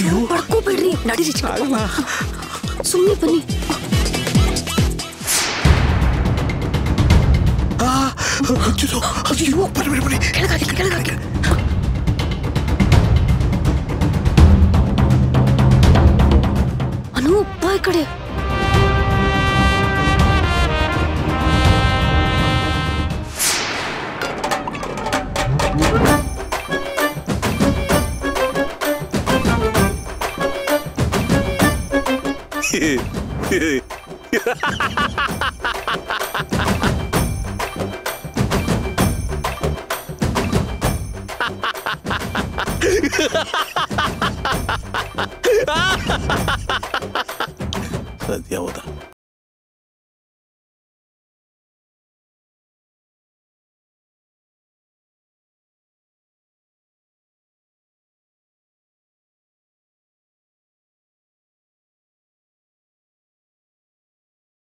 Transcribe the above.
क्यों? पड़को बैठ रही नाड़ी रिच सुनने बनी। अच्युतो अच्युतो बड़े बड़े बड़े खेलगा खेलगा खेलगा अनु सद्या होता